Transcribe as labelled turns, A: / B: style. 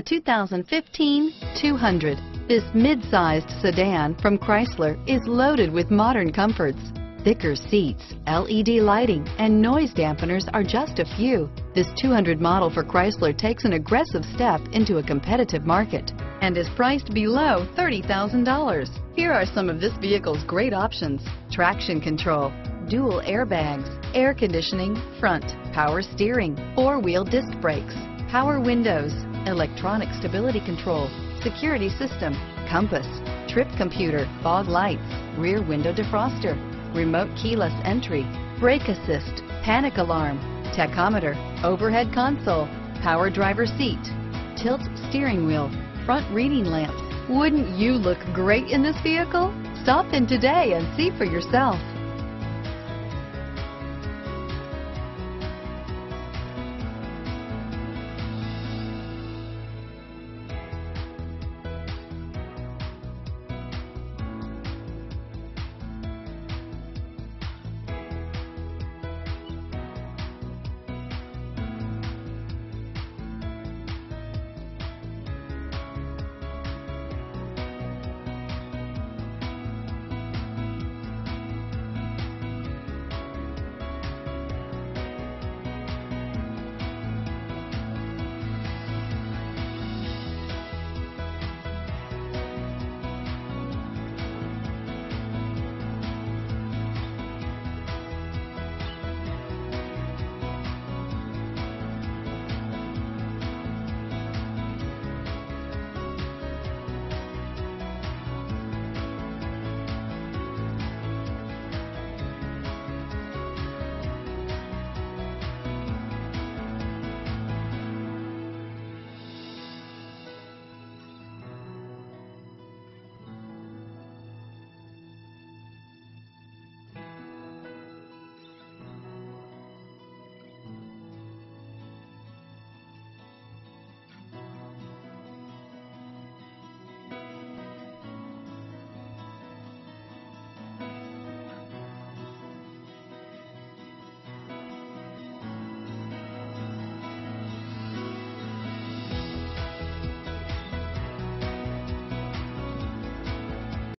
A: The 2015 200. This mid-sized sedan from Chrysler is loaded with modern comforts. Thicker seats, LED lighting, and noise dampeners are just a few. This 200 model for Chrysler takes an aggressive step into a competitive market and is priced below $30,000. Here are some of this vehicle's great options. Traction control, dual airbags, air conditioning, front, power steering, four-wheel disc brakes, power windows, electronic stability control, security system, compass, trip computer, fog lights, rear window defroster, remote keyless entry, brake assist, panic alarm, tachometer, overhead console, power driver seat, tilt steering wheel, front reading lamps. Wouldn't you look great in this vehicle? Stop in today and see for yourself.